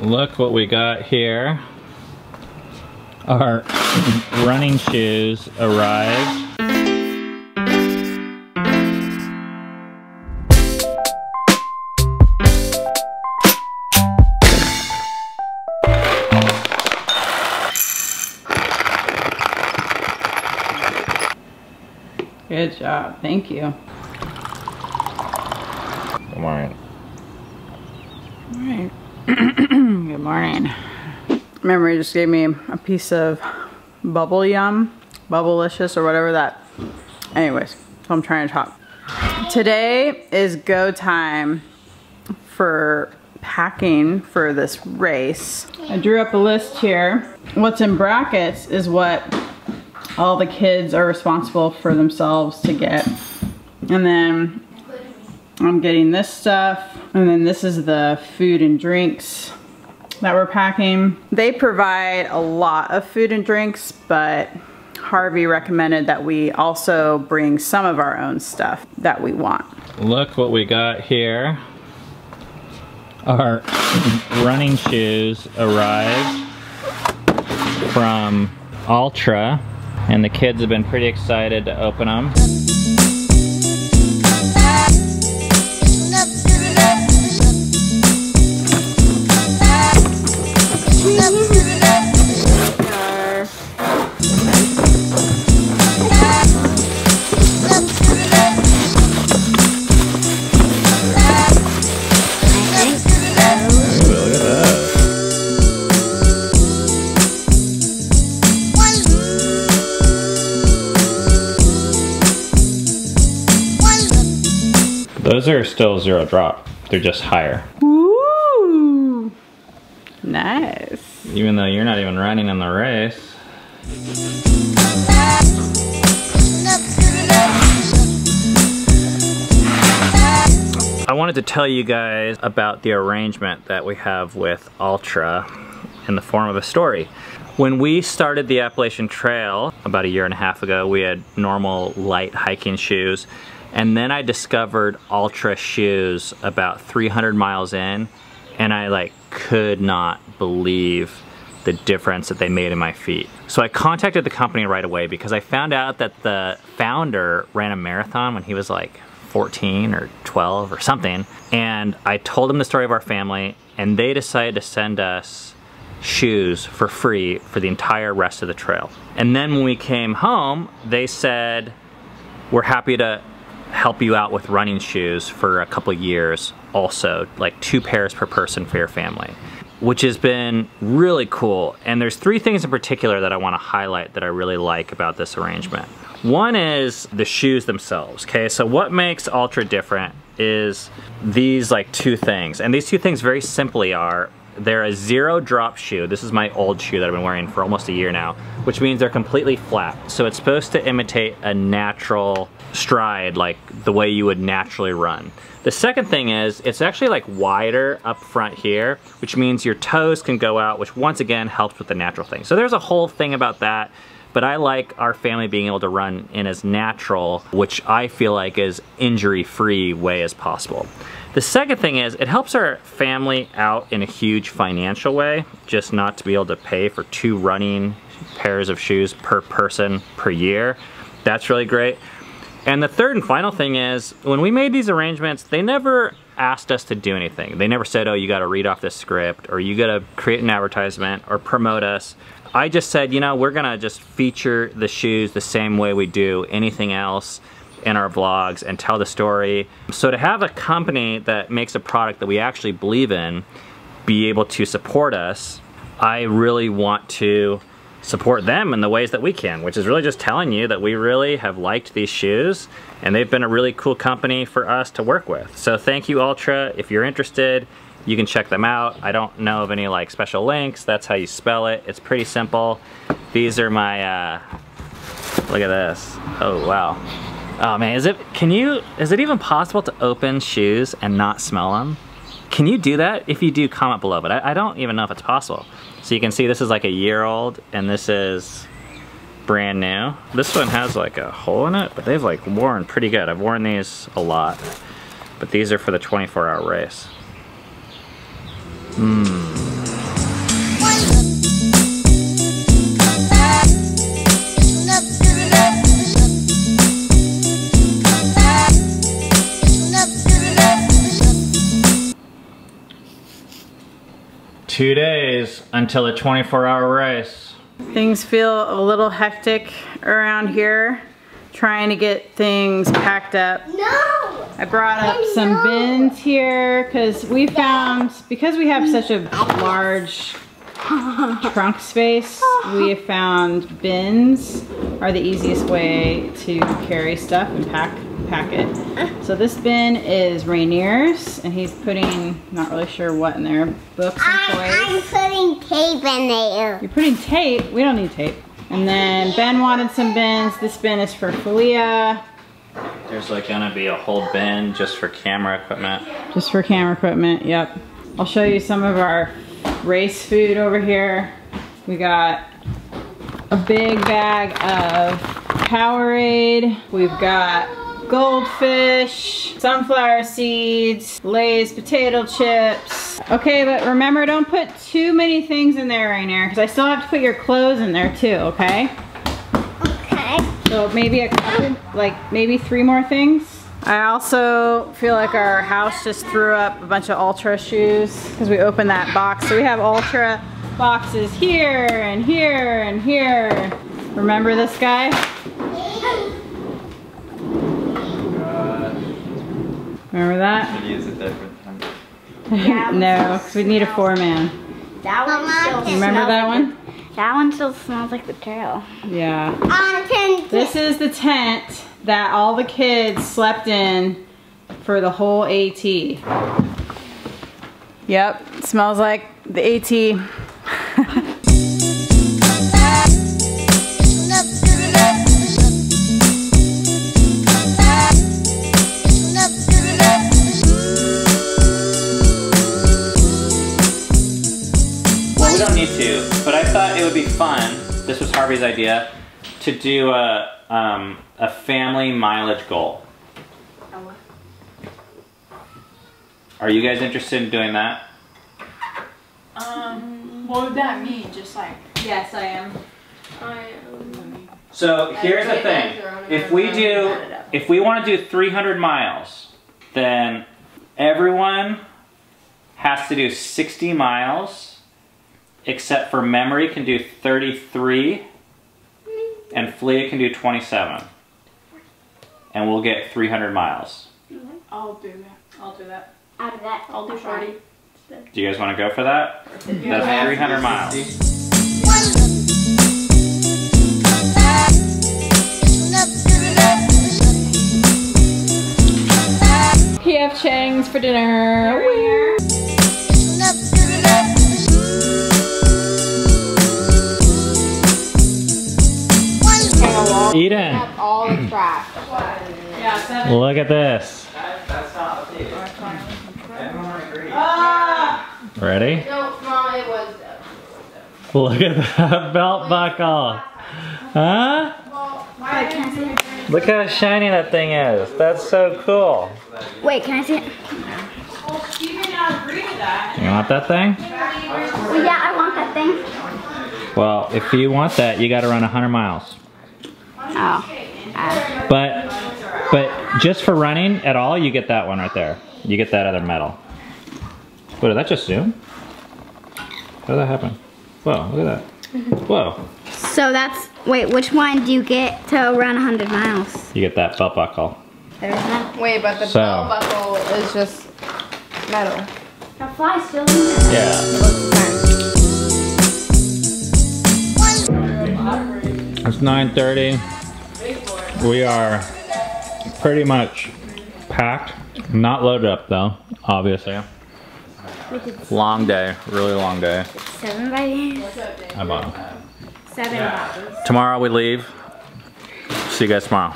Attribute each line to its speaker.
Speaker 1: look what we got here. Our running shoes arrived.
Speaker 2: Good job. Thank you.
Speaker 1: Good morning.
Speaker 2: All right. Good morning. Memory just gave me a piece of bubble yum, bubblicious or whatever that. Anyways, so I'm trying to talk. Today is go time for packing for this race. I drew up a list here. What's in brackets is what all the kids are responsible for themselves to get. And then I'm getting this stuff. And then this is the food and drinks that we're packing. They provide a lot of food and drinks, but Harvey recommended that we also bring some of our own stuff that we want.
Speaker 1: Look what we got here. Our running shoes arrived from Altra and the kids have been pretty excited to open them. Those are still zero drop. They're just higher.
Speaker 2: Nice.
Speaker 1: Even though you're not even running in the race. I wanted to tell you guys about the arrangement that we have with Altra in the form of a story. When we started the Appalachian Trail about a year and a half ago, we had normal light hiking shoes and then I discovered Altra shoes about 300 miles in and I like could not believe the difference that they made in my feet. So I contacted the company right away because I found out that the founder ran a marathon when he was like 14 or 12 or something. And I told him the story of our family and they decided to send us shoes for free for the entire rest of the trail. And then when we came home, they said, we're happy to help you out with running shoes for a couple years also, like two pairs per person for your family, which has been really cool. And there's three things in particular that I wanna highlight that I really like about this arrangement. One is the shoes themselves, okay? So what makes Altra different is these like two things. And these two things very simply are they're a zero drop shoe. This is my old shoe that I've been wearing for almost a year now, which means they're completely flat. So it's supposed to imitate a natural stride, like the way you would naturally run. The second thing is, it's actually like wider up front here, which means your toes can go out, which once again helps with the natural thing. So there's a whole thing about that but I like our family being able to run in as natural, which I feel like is injury-free way as possible. The second thing is it helps our family out in a huge financial way, just not to be able to pay for two running pairs of shoes per person per year. That's really great. And the third and final thing is when we made these arrangements, they never asked us to do anything. They never said, oh, you gotta read off this script or you gotta create an advertisement or promote us. I just said, you know, we're gonna just feature the shoes the same way we do anything else in our vlogs and tell the story. So to have a company that makes a product that we actually believe in be able to support us, I really want to support them in the ways that we can, which is really just telling you that we really have liked these shoes and they've been a really cool company for us to work with. So thank you Altra. If you're interested, you can check them out. I don't know of any like special links. That's how you spell it. It's pretty simple. These are my, uh, look at this. Oh, wow. Oh man, is it, can you, is it even possible to open shoes and not smell them? Can you do that? If you do, comment below, but I, I don't even know if it's possible. So you can see this is like a year old and this is brand new. This one has like a hole in it, but they've like worn pretty good. I've worn these a lot, but these are for the 24 hour race. Mmm. Two days until the 24 hour race.
Speaker 2: Things feel a little hectic around here, trying to get things packed up.
Speaker 3: No!
Speaker 2: I brought up some bins here because we found, because we have such a large trunk space, we have found bins are the easiest way to carry stuff and pack pack it. Ah. So this bin is Rainier's and he's putting, not really sure what in there, books and
Speaker 3: I, I'm putting tape in there.
Speaker 2: You're putting tape, we don't need tape. And then Ben wanted some bins. This bin is for Filia,
Speaker 1: There's like gonna be a whole bin just for camera equipment.
Speaker 2: just for camera equipment, yep. I'll show you some of our race food over here. We got a big bag of Powerade. We've got goldfish, sunflower seeds, Lay's potato chips. Okay, but remember, don't put too many things in there right now because I still have to put your clothes in there too, okay?
Speaker 3: Okay.
Speaker 2: So maybe a couple, like maybe three more things. I also feel like our house just threw up a bunch of Altra shoes because we opened that box. So we have Altra boxes here and here and here. Remember this guy? Remember that?
Speaker 1: Use a different
Speaker 2: no, because we need a four-man.
Speaker 3: That one still
Speaker 2: Remember that one?
Speaker 3: That one still smells like the trail.
Speaker 2: Yeah.
Speaker 3: On ten.
Speaker 2: This is the tent that all the kids slept in for the whole AT. Yep, smells like the AT.
Speaker 1: This was Harvey's idea to do a um, a family mileage goal. Are you guys interested in doing that?
Speaker 4: Um, what would that mean? Just like
Speaker 2: Yes, I am.
Speaker 4: I um,
Speaker 1: So here's the thing: if we do, if we want to do 300 miles, then everyone has to do 60 miles, except for Memory can do 33, and Filia can do 27, and we'll get 300 miles. Mm-hmm.
Speaker 4: I'll do that. I'll do that.
Speaker 3: Out of that.
Speaker 4: I'll do forty.
Speaker 1: Do you guys want to go for that? That's 300 miles.
Speaker 2: PF Chang's for dinner.
Speaker 1: Eden,
Speaker 4: All the trash.
Speaker 1: Look at this. Ready?
Speaker 4: No, mom, it was.
Speaker 1: Look at that belt buckle. Huh? Look how shiny that thing is. That's so cool.
Speaker 3: Wait, can I see it?
Speaker 2: Well, she may not agree to that.
Speaker 1: You want that thing?
Speaker 3: Well, yeah, I want that thing.
Speaker 1: Well, if you want that, you gotta run 100 miles.
Speaker 3: Oh. Uh,
Speaker 1: But, but just for running at all, you get that one right there. You get that other medal. What, did that just zoom? How did that happen? Whoa, look at that. Whoa.
Speaker 3: so that's. Wait, which one do you get to run 100 miles?
Speaker 1: You get that belt buckle.
Speaker 3: There's none.
Speaker 4: Wait, but the
Speaker 1: So-
Speaker 4: belt buckle is just metal.
Speaker 3: The fly's still in there.
Speaker 1: Yeah. It's 9.30. We are pretty much packed. Not loaded up though, obviously. Long day, really long day.
Speaker 3: Seven by
Speaker 1: I bought 'em.
Speaker 3: seven bottles.
Speaker 1: Tomorrow we leave. See you guys tomorrow.